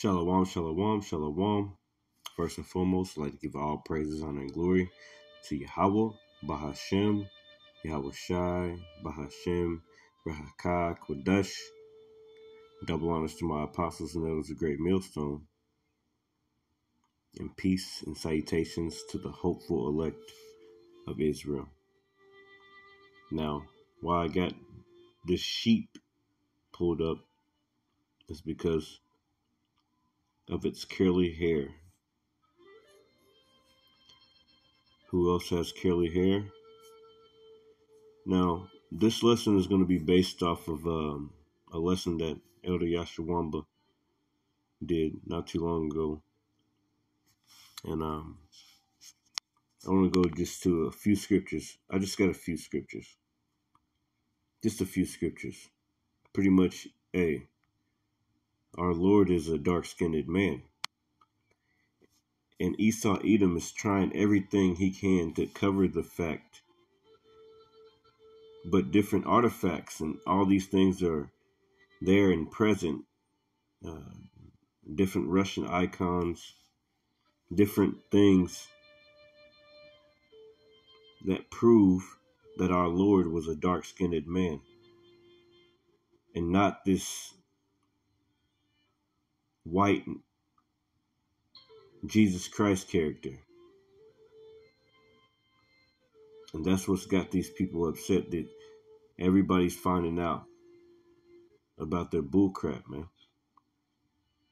Shalom, shalom, shalom. First and foremost, I'd like to give all praises, honor, and glory to Yahawah, Bahashem, Yahawashi, Bahashem, Rahaka, Kodesh. Double honors to my apostles and elders of Great Millstone. And peace and salutations to the hopeful elect of Israel. Now, why I got this sheep pulled up is because of its curly hair. Who else has curly hair? Now, this lesson is going to be based off of um, a lesson that Elder Yashawamba did not too long ago. And um, I want to go just to a few scriptures. I just got a few scriptures. Just a few scriptures. Pretty much, a our Lord is a dark skinned man. And Esau Edom is trying everything he can to cover the fact. But different artifacts and all these things are there and present. Uh, different Russian icons, different things that prove that our Lord was a dark skinned man and not this white Jesus Christ character. And that's what's got these people upset that everybody's finding out about their bullcrap, man.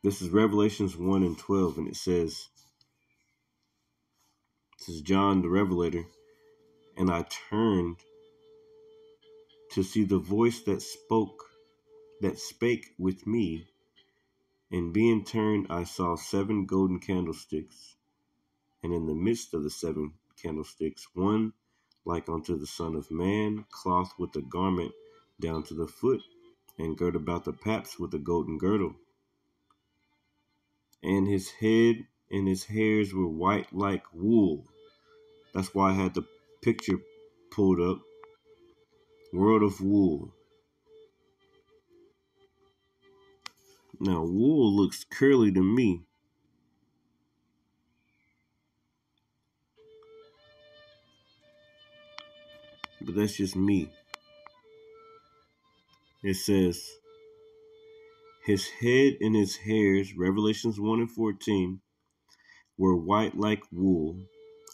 This is Revelations 1 and 12, and it says, This is John the Revelator, and I turned to see the voice that spoke, that spake with me and being turned, I saw seven golden candlesticks, and in the midst of the seven candlesticks, one like unto the Son of Man, clothed with a garment down to the foot, and girt about the paps with a golden girdle. And his head and his hairs were white like wool. That's why I had the picture pulled up. World of wool. Now, wool looks curly to me. But that's just me. It says, His head and his hairs, Revelations 1 and 14, were white like wool,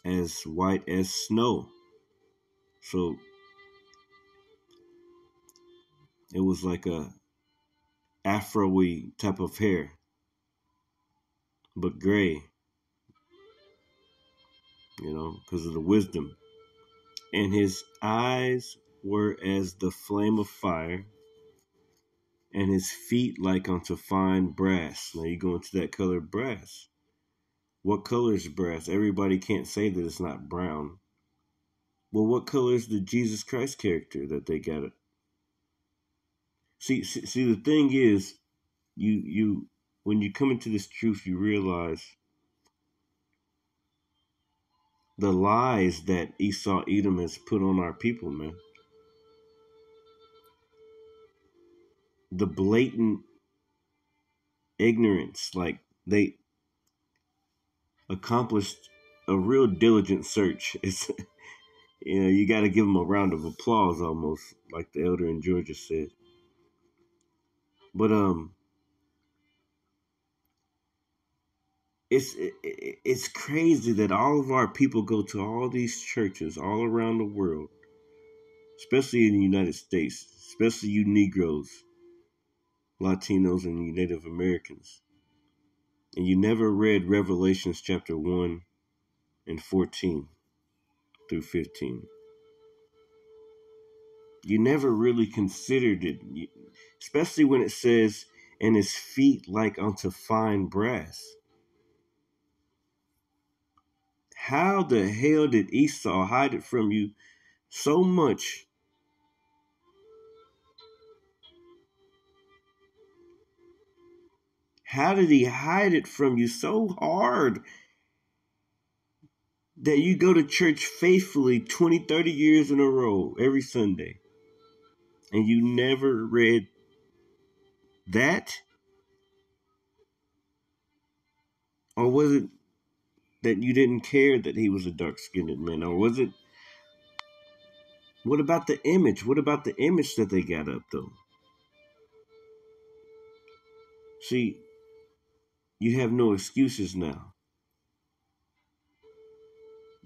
as white as snow. So it was like a afro-y type of hair, but gray, you know, because of the wisdom. And his eyes were as the flame of fire, and his feet like unto fine brass. Now you go into that color brass. What color is brass? Everybody can't say that it's not brown. Well, what color is the Jesus Christ character that they got? See, see, see, the thing is, you you when you come into this truth, you realize the lies that Esau Edom has put on our people, man. The blatant ignorance, like they accomplished a real diligent search. It's you know you got to give them a round of applause, almost like the elder in Georgia said. But um, it's it's crazy that all of our people go to all these churches all around the world, especially in the United States, especially you Negroes, Latinos, and you Native Americans, and you never read Revelations chapter one and fourteen through fifteen. You never really considered it especially when it says, and his feet like unto fine brass. How the hell did Esau hide it from you so much? How did he hide it from you so hard that you go to church faithfully 20, 30 years in a row every Sunday and you never read that Or was it that you didn't care that he was a dark skinned man? Or was it what about the image? What about the image that they got up though? See, you have no excuses now.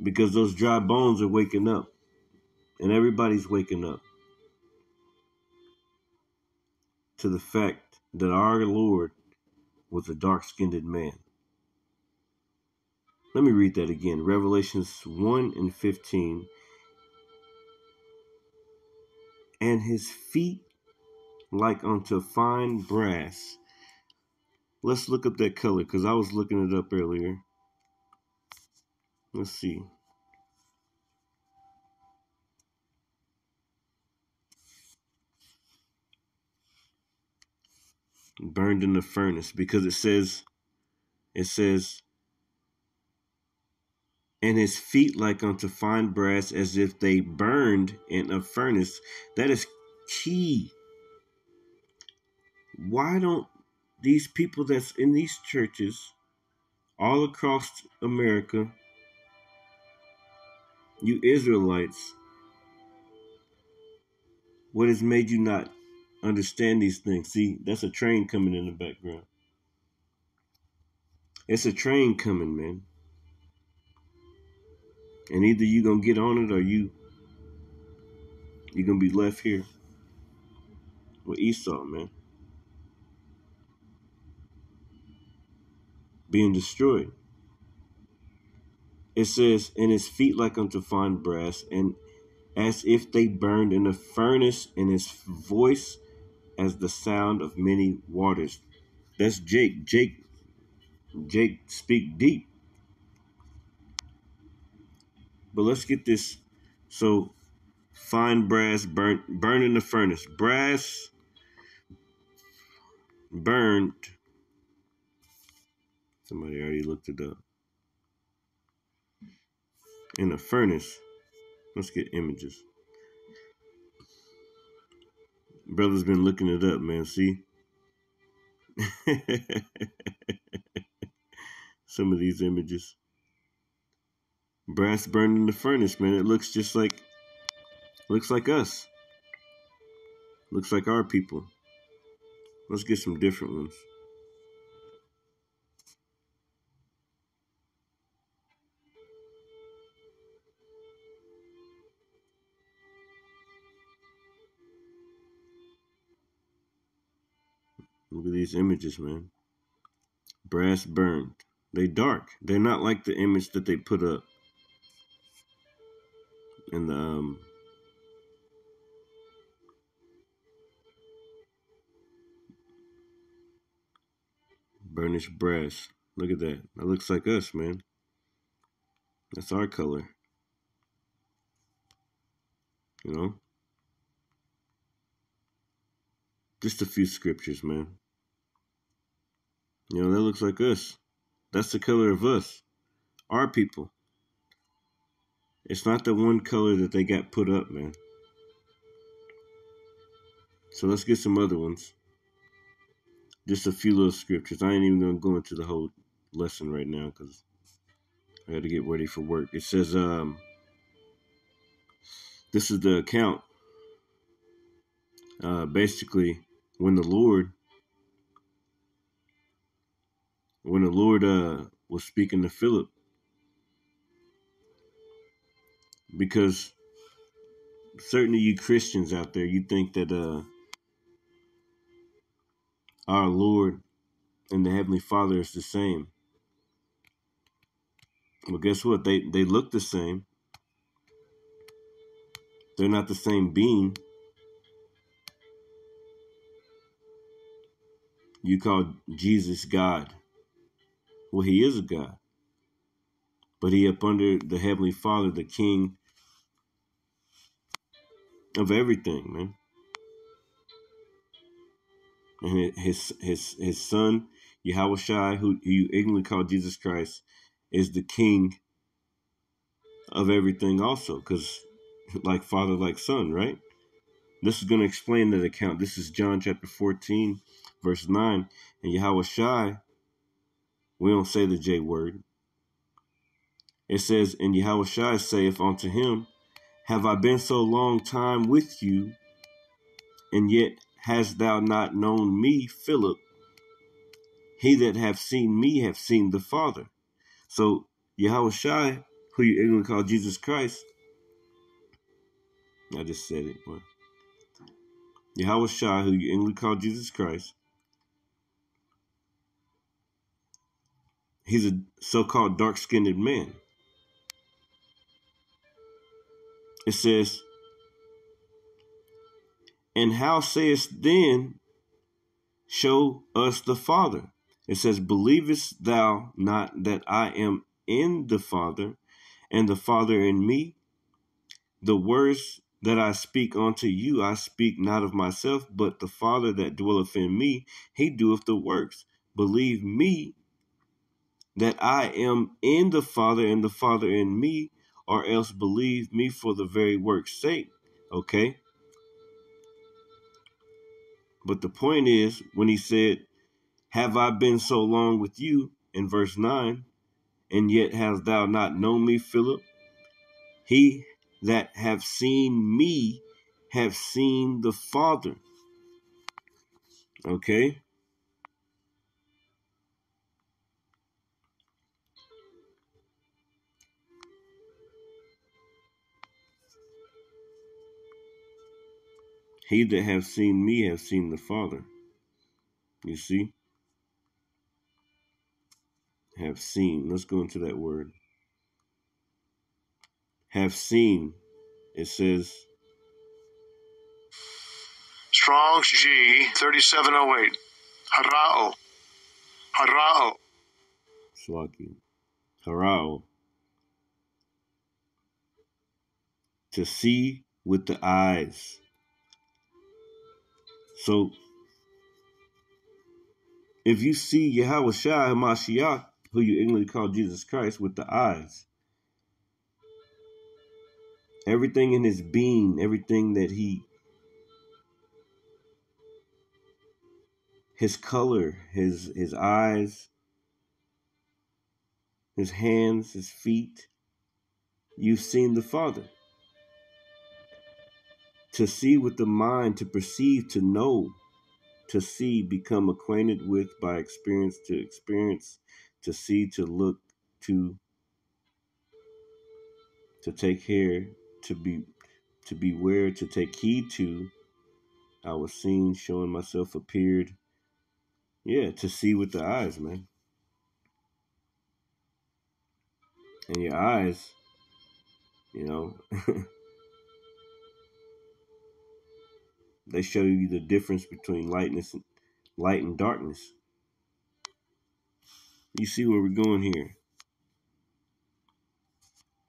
Because those dry bones are waking up. And everybody's waking up to the fact that our Lord was a dark skinned man. Let me read that again. Revelations 1 and 15. And his feet like unto fine brass. Let's look up that color because I was looking it up earlier. Let's see. Burned in the furnace because it says, it says, and his feet like unto fine brass as if they burned in a furnace. That is key. Why don't these people that's in these churches all across America, you Israelites, what has made you not understand these things? See, that's a train coming in the background. It's a train coming, man. And either you're gonna get on it or you you're gonna be left here with Esau, man. Being destroyed. It says, and his feet like unto fine brass, and as if they burned in a furnace, and his voice as the sound of many waters. That's Jake. Jake Jake speak deep. But let's get this. So, fine brass burnt, burn in the furnace. Brass burnt. Somebody already looked it up. In a furnace. Let's get images. Brother's been looking it up, man. See? Some of these images. Brass burned in the furnace, man. It looks just like looks like us. Looks like our people. Let's get some different ones. At these images, man. Brass burned. They dark. They're not like the image that they put up in the um, burnished brass. Look at that. That looks like us, man. That's our color. You know? Just a few scriptures, man. You know, that looks like us. That's the color of us. Our people. It's not the one color that they got put up, man. So let's get some other ones. Just a few little scriptures. I ain't even going to go into the whole lesson right now because I got to get ready for work. It says, um, this is the account. Uh, basically, when the Lord, when the Lord uh, was speaking to Philip, because certainly you Christians out there, you think that uh, our Lord and the Heavenly Father is the same. Well, guess what? They they look the same. They're not the same being. You call Jesus God. Well, he is a God. But he up under the Heavenly Father, the King of everything, man. And his his his son, Yahawashi, who you ignorantly call Jesus Christ, is the king of everything also, because like father, like son, right? This is going to explain that account. This is John chapter 14, verse 9. And Yahawashi We don't say the J word. It says, And Yahushua saith unto him, Have I been so long time with you, and yet hast thou not known me, Philip? He that hath seen me hath seen the Father. So Yahushua, who you ignorantly call Jesus Christ, I just said it. But Yahushua, who you ignorantly call Jesus Christ, he's a so-called dark-skinned man. It says, And how sayest then, show us the Father? It says, Believest thou not that I am in the Father, and the Father in me? The words that I speak unto you, I speak not of myself, but the Father that dwelleth in me, he doeth the works. Believe me that I am in the Father, and the Father in me, or else believe me for the very work's sake. Okay? But the point is, when he said, Have I been so long with you, in verse 9, and yet hast thou not known me, Philip? He that have seen me have seen the Father. Okay? He that have seen me have seen the Father. You see? Have seen. Let's go into that word. Have seen. It says. Strong's G 3708. Harao. Harao. Swaki. Harao. To see with the eyes. So if you see Yahawashi Mashiach, who you ignorantly call Jesus Christ, with the eyes, everything in his being, everything that he his color, his his eyes, his hands, his feet, you've seen the Father. To see with the mind, to perceive, to know, to see, become acquainted with by experience, to experience, to see, to look, to to take care, to be to beware, to take heed to. I was seen, showing myself, appeared. Yeah, to see with the eyes, man. And your eyes, you know, they show you the difference between lightness and light and darkness. You see where we're going here.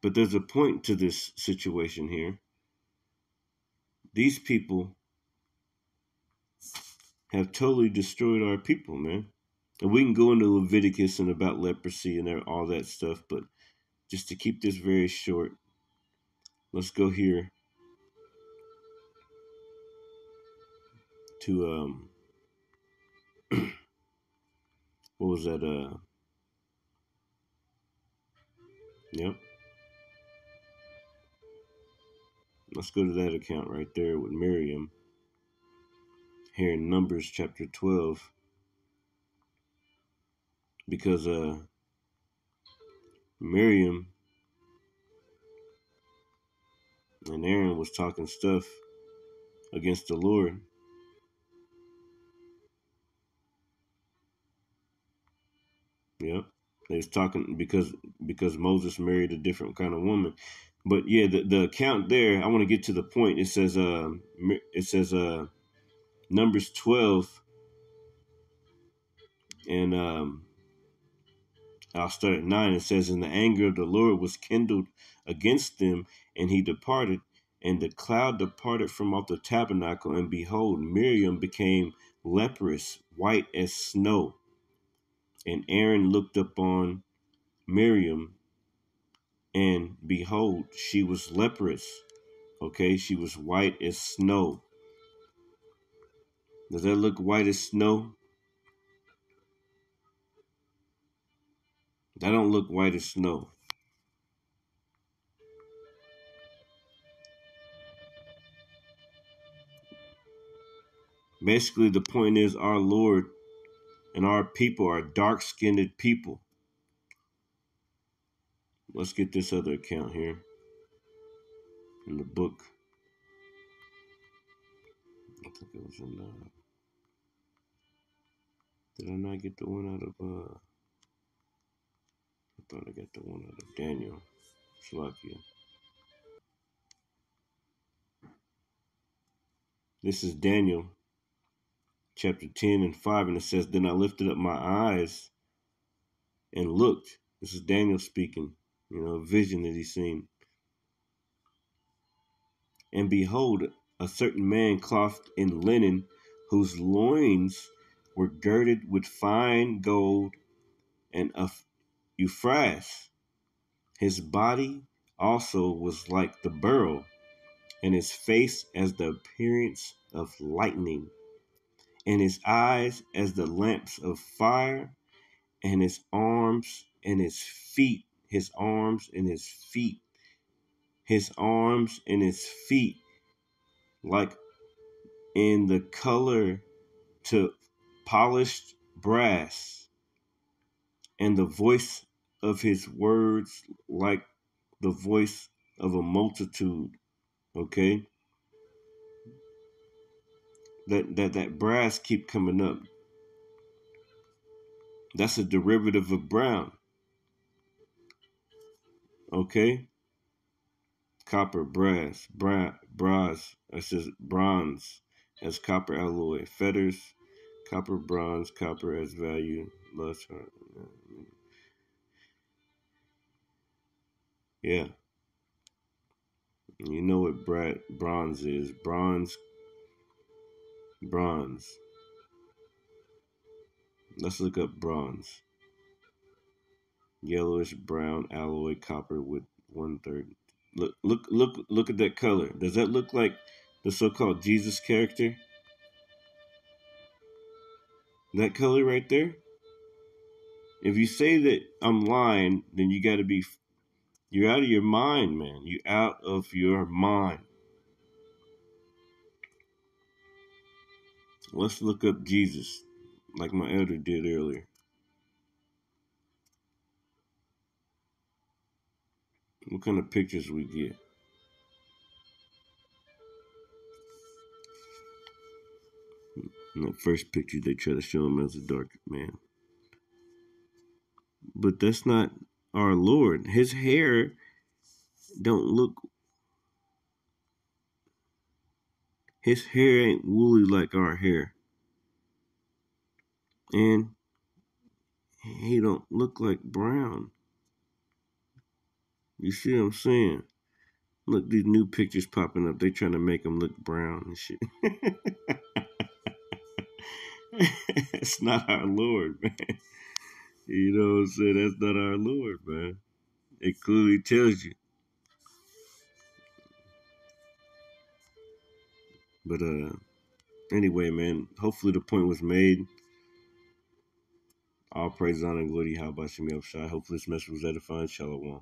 But there's a point to this situation here. These people have totally destroyed our people, man. And we can go into Leviticus and about leprosy and all that stuff, but just to keep this very short, let's go here to um what was that uh yep. Let's go to that account right there with miriam. Here in numbers chapter 12 because uh miriam and aaron was talking stuff against the lord Yep. They was talking because because Moses married a different kind of woman. But yeah, the, the account there, I want to get to the point. It says uh it says uh Numbers 12 and um I'll start at 9. It says and the anger of the Lord was kindled against them and he departed and the cloud departed from off the tabernacle and behold Miriam became leprous white as snow and Aaron looked upon Miriam, and behold, she was leprous. Okay, she was white as snow. Does that look white as snow? That don't look white as snow. Basically, the point is our Lord and our people are dark skinned people. Let's get this other account here in the book. I think it was in did I not get the one out of uh I thought I got the one out of Daniel. It's Slovakia. This is Daniel chapter 10 and 5, and it says, Then I lifted up my eyes and looked. This is Daniel speaking, you know, a vision that he's seen. And behold, a certain man clothed in linen, whose loins were girded with fine gold and of Euphrates. His body also was like the beryl, and his face as the appearance of lightning, and his eyes as the lamps of fire, and his arms and his feet, his arms and his feet, his arms and his feet, like in the color to polished brass, and the voice of his words like the voice of a multitude. Okay? That that that brass keep coming up. That's a derivative of brown. Okay? Copper, brass, bra, brass, it says bronze as copper alloy, fetters, copper, bronze, copper as value, less. Uh, yeah. You know what bronze is. Bronze. Bronze. Let's look up bronze. Yellowish brown alloy copper with one third. Look, look, look, look at that color. Does that look like the so-called Jesus character? That color right there? If you say that I'm lying, then you got to be you're out of your mind, man. You're out of your mind. Let's look up Jesus, like my elder did earlier. What kind of pictures we get? In that first picture, they try to show him as a dark man. But that's not our Lord. His hair don't look his hair ain't woolly like our hair. And he don't look like brown. You see what I'm saying? Look, these new pictures popping up. They trying to make him look brown and shit. it's not our Lord, man. You know what I'm saying? That's not our Lord, man. It clearly tells you. But uh anyway, man, hopefully the point was made. All praise, honor, and glory, how about Shemi Hopefully this message was edifying. Shalom.